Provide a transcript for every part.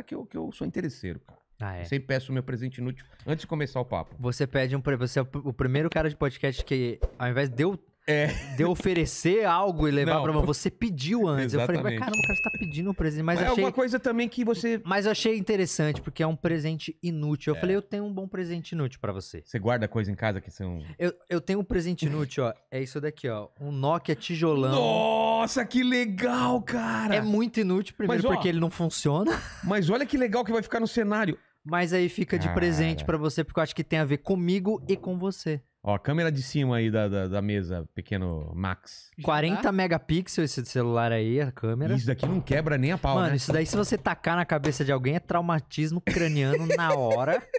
que eu, que eu sou interesseiro, cara. Ah, é. Eu sempre peço o meu presente inútil antes de começar o papo. Você pede um. Você é o primeiro cara de podcast que, ao invés de eu, É. de oferecer algo e levar Não. pra mão, você pediu antes. Eu falei, mas Exatamente. caramba, o cara está pedindo um presente. Mas, Mas é achei, alguma coisa também que você. mas eu achei interessante, porque é um presente inútil. Eu É. falei, eu tenho um bom presente inútil pra você. Você guarda coisa em casa que são. Eu, eu tenho um presente inútil, ó. É isso daqui, ó. Um Nokia tijolão. Nossa, que legal, cara! É muito inútil, primeiro, Mas, ó- porque ele não funciona. Mas olha que legal que vai ficar no cenário. Mas aí fica de Cara. presente pra você, porque eu acho que tem a ver comigo e com você. Ó, a câmera de cima aí da, da, da mesa, pequeno Max. 40 megapixels esse celular aí, a câmera. Isso daqui não quebra nem a pau, Mano, né? isso daí, se você tacar na cabeça de alguém, é traumatismo craniano na hora.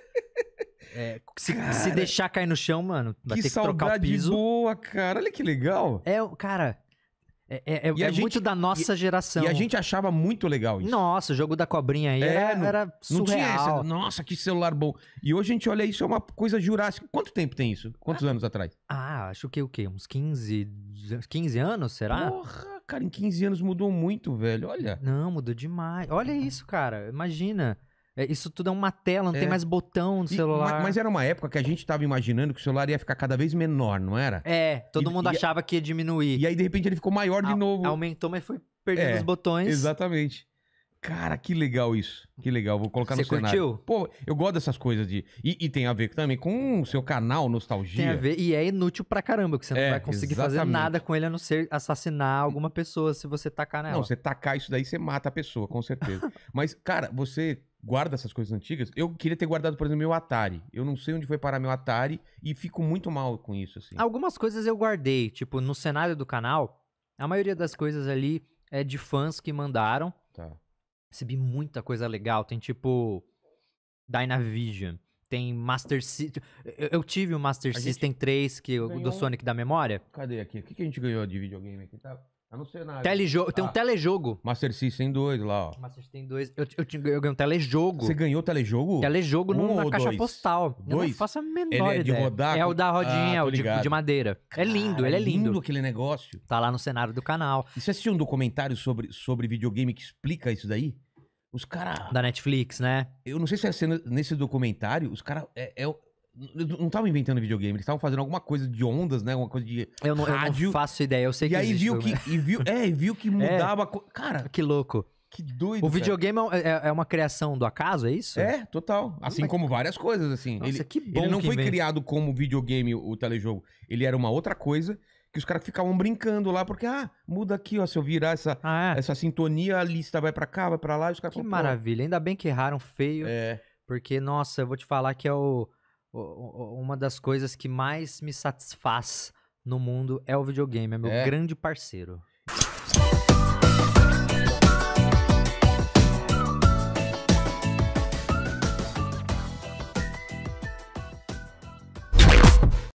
É, se, Cara. se deixar cair no chão, mano, vai Que ter que trocar o saudade piso. boa, cara. Olha que legal. É, o- cara, é, é- é- E é gente- muito da nossa geração. E a gente achava muito legal isso. Nossa, o jogo da cobrinha aí É, era, não- era Não tinha surreal. essa. Nossa, que celular bom. E hoje a gente olha isso, é uma coisa jurássica. Quanto tempo tem isso? Quantos anos atrás? Ah, acho que o quê? Uns 15, 15 anos, será? Porra, cara, em 15 anos mudou muito, velho. Olha. Não, mudou demais. Olha isso, cara. Imagina. É, isso tudo é uma tela, não É. tem mais botão no E- celular. ma- mas era uma época que a gente tava imaginando que o celular ia ficar cada vez menor, não era? É, todo E- mundo e- achava que ia diminuir. E aí, de repente, ele ficou maior de Au- novo. Aumentou, mas foi perdendo É, os botões. Exatamente. Cara, que legal isso. Que legal, vou colocar Você no cenário. curtiu? Pô, eu gosto dessas coisas de. E, tem a ver também com o seu canal Nostalgia. Tem a ver, e é inútil pra caramba, que você não É, vai conseguir fazer exatamente. nada com ele a não ser assassinar alguma pessoa se você tacar nela. Não, você tacar isso daí, você mata a pessoa, com certeza. Mas, cara, você guarda essas coisas antigas? Eu queria ter guardado, por exemplo, meu Atari. Eu não sei onde foi parar meu Atari e fico muito mal com isso, assim. Algumas coisas eu guardei, tipo, no cenário do canal, a maioria das coisas ali é de fãs que mandaram. Tá. Recebi muita coisa legal. Tem tipo Dynavision. Tem Master System. Eu, eu tive o Master A System 3, que, o- ganhou do um- Sonic da memória. Cadê aqui? O que, que a gente ganhou de videogame aqui? Tá, tá no cenário. Telejogo. Tem um Ah. telejogo. Master System 2 lá, ó. Master System 2. Eu, eu, eu ganhei um telejogo. Você ganhou telejogo? Telejogo Um ou caixa dois? postal. Eu não Dois? faço a menor Ele é de ideia. rodar É o da rodinha, Ah, tô o de, de madeira. é lindo, Cara, ele é lindo. aquele negócio. Tá lá no cenário do canal. E você assistiu um documentário sobre, sobre videogame que explica isso daí? Os caras. Da Netflix, né? Eu não sei se é nesse documentário, os caras. É, é- não estavam inventando videogame, eles estavam fazendo alguma coisa de ondas, né? Alguma coisa de. Eu não, eu não Rádio. faço ideia. Eu sei E que aí existe viu que. E viu, é, e viu que mudava. co- Cara? Que louco. que doido. O videogame é é, é uma criação do acaso, é isso? É, total. Assim Mas- como várias coisas, assim. Nossa, ele, que bom ele não foi criado como videogame, o telejogo. Ele era uma outra coisa que os caras ficavam brincando lá, porque, ah, muda aqui, ó, se eu virar essa, Ah, é. essa sintonia, a lista vai pra cá, vai pra lá, e os caras Que falam, maravilha. Ainda bem que erraram feio. É, Porque, nossa, eu vou te falar que é o- o- uma das coisas que mais me satisfaz no mundo é o videogame. É meu É? grande parceiro.